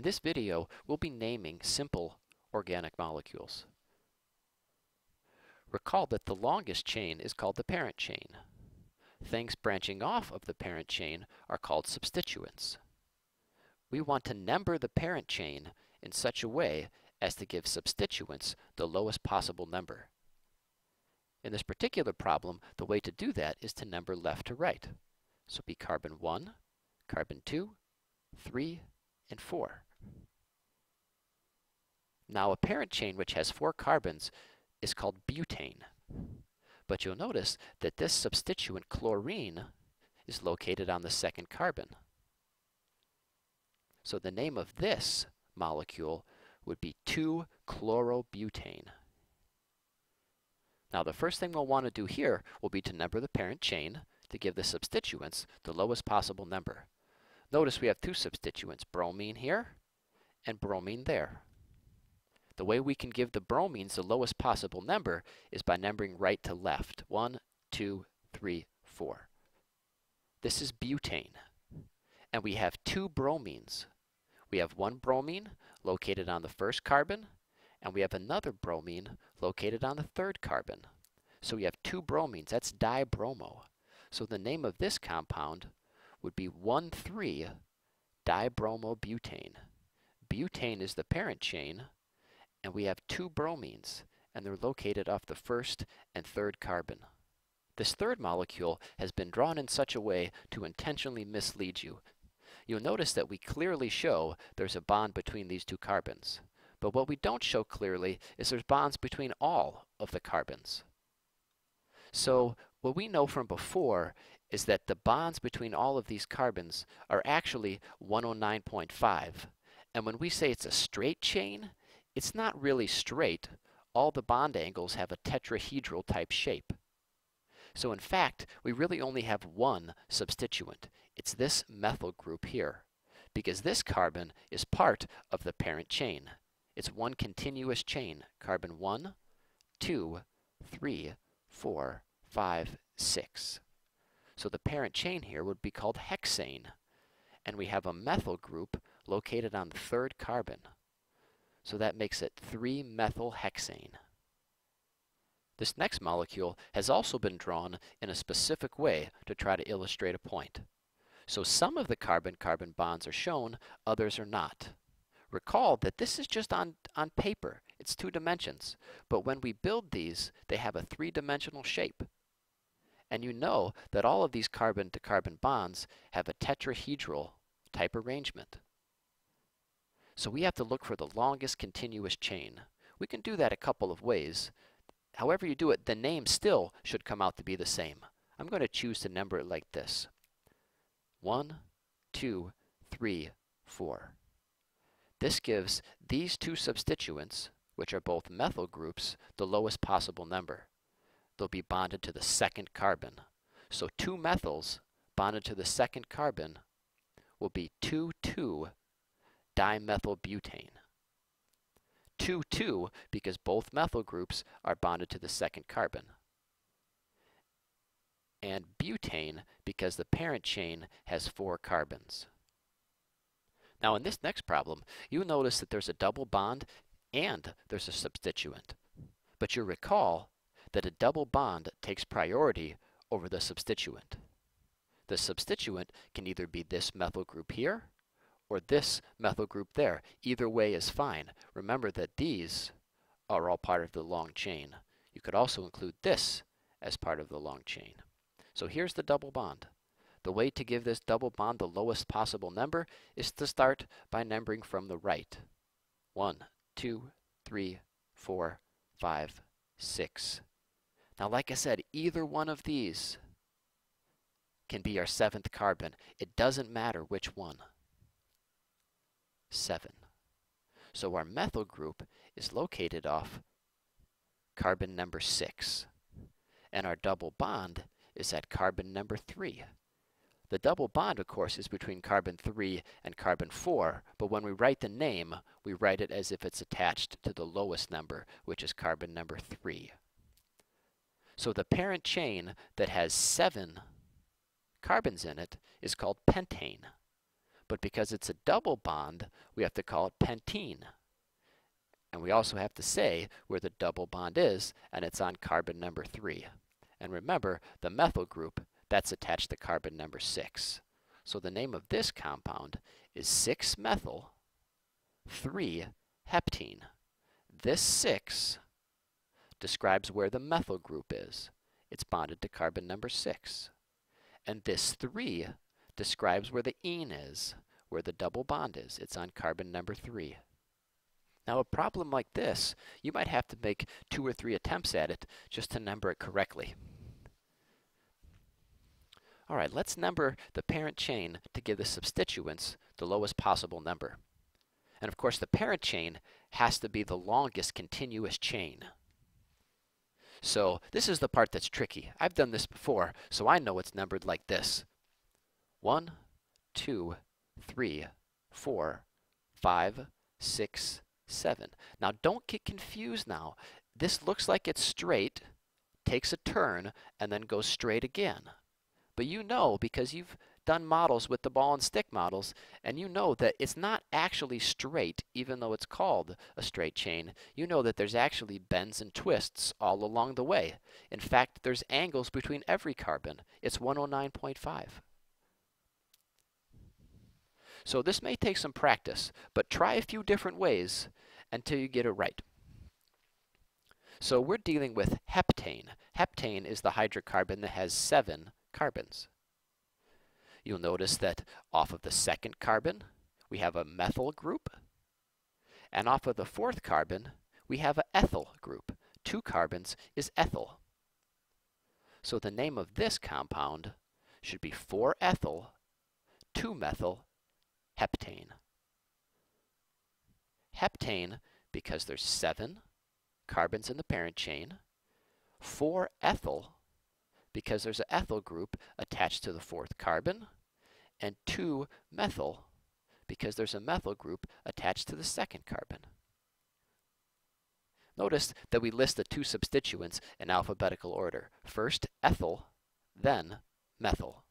In this video, we'll be naming simple organic molecules. Recall that the longest chain is called the parent chain. Things branching off of the parent chain are called substituents. We want to number the parent chain in such a way as to give substituents the lowest possible number. In this particular problem, the way to do that is to number left to right. So be carbon 1, carbon 2, 3, and 4. Now a parent chain which has four carbons is called butane. But you'll notice that this substituent chlorine is located on the second carbon. So the name of this molecule would be 2-chlorobutane. Now the first thing we'll want to do here will be to number the parent chain to give the substituents the lowest possible number. Notice we have two substituents, bromine here and bromine there. The way we can give the bromines the lowest possible number is by numbering right to left. One, two, three, four. This is butane. And we have two bromines. We have one bromine located on the first carbon, and we have another bromine located on the third carbon. So we have two bromines. That's dibromo. So the name of this compound would be 1,3-dibromobutane. Butane is the parent chain, and we have two bromines, and they're located off the first and third carbon. This third molecule has been drawn in such a way to intentionally mislead you. You'll notice that we clearly show there's a bond between these two carbons. But what we don't show clearly is there's bonds between all of the carbons. So what we know from before is that the bonds between all of these carbons are actually 109.5. And when we say it's a straight chain, it's not really straight. All the bond angles have a tetrahedral type shape. So in fact, we really only have one substituent. It's this methyl group here, because this carbon is part of the parent chain. It's one continuous chain, carbon 1, 2, 3, 4, 5, 6. So the parent chain here would be called hexane. And we have a methyl group located on the third carbon. So that makes it 3-methylhexane. This next molecule has also been drawn in a specific way to try to illustrate a point. So some of the carbon-carbon bonds are shown, others are not. Recall that this is just on, on paper. It's two dimensions. But when we build these, they have a three-dimensional shape. And you know that all of these carbon-to-carbon -carbon bonds have a tetrahedral type arrangement. So we have to look for the longest continuous chain. We can do that a couple of ways. However you do it, the name still should come out to be the same. I'm going to choose to number it like this. 1, 2, 3, 4. This gives these two substituents, which are both methyl groups, the lowest possible number. They'll be bonded to the second carbon. So two methyls bonded to the second carbon will be 2,2 dimethylbutane. 2,2 because both methyl groups are bonded to the second carbon. And butane because the parent chain has four carbons. Now in this next problem, you'll notice that there's a double bond and there's a substituent. But you'll recall that a double bond takes priority over the substituent. The substituent can either be this methyl group here or this methyl group there. Either way is fine. Remember that these are all part of the long chain. You could also include this as part of the long chain. So here's the double bond. The way to give this double bond the lowest possible number is to start by numbering from the right. One, two, three, four, five, six. Now like I said, either one of these can be our seventh carbon. It doesn't matter which one. 7. So our methyl group is located off carbon number 6. And our double bond is at carbon number 3. The double bond, of course, is between carbon 3 and carbon 4, but when we write the name, we write it as if it's attached to the lowest number, which is carbon number 3. So the parent chain that has 7 carbons in it is called heptane. But because it's a double bond, we have to call it heptene. And we also have to say where the double bond is, and it's on carbon number 3. And remember, the methyl group, that's attached to carbon number 6. So the name of this compound is 6-methyl 3-heptene. This 6 describes where the methyl group is. It's bonded to carbon number 6. And this 3 describes where the ene is, where the double bond is. It's on carbon number 3. Now a problem like this, you might have to make two or three attempts at it just to number it correctly. All right, let's number the parent chain to give the substituents the lowest possible number. And of course, the parent chain has to be the longest continuous chain. So this is the part that's tricky. I've done this before, so I know it's numbered like this. One, two, three, four, five, six, 7. Now don't get confused now. This looks like it's straight, takes a turn, and then goes straight again. But you know, because you've done models with the ball and stick models, and you know that it's not actually straight, even though it's called a straight chain. You know that there's actually bends and twists all along the way. In fact, there's angles between every carbon. It's 109.5. So this may take some practice, but try a few different ways until you get it right. So we're dealing with heptane. Heptane is the hydrocarbon that has seven carbons. You'll notice that off of the second carbon, we have a methyl group. And off of the fourth carbon, we have an ethyl group. Two carbons is ethyl. So the name of this compound should be 4-ethyl 2-methyl heptane. Heptane because there's seven carbons in the parent chain, four ethyl because there's an ethyl group attached to the fourth carbon, and two methyl because there's a methyl group attached to the second carbon. Notice that we list the two substituents in alphabetical order. First ethyl, then methyl.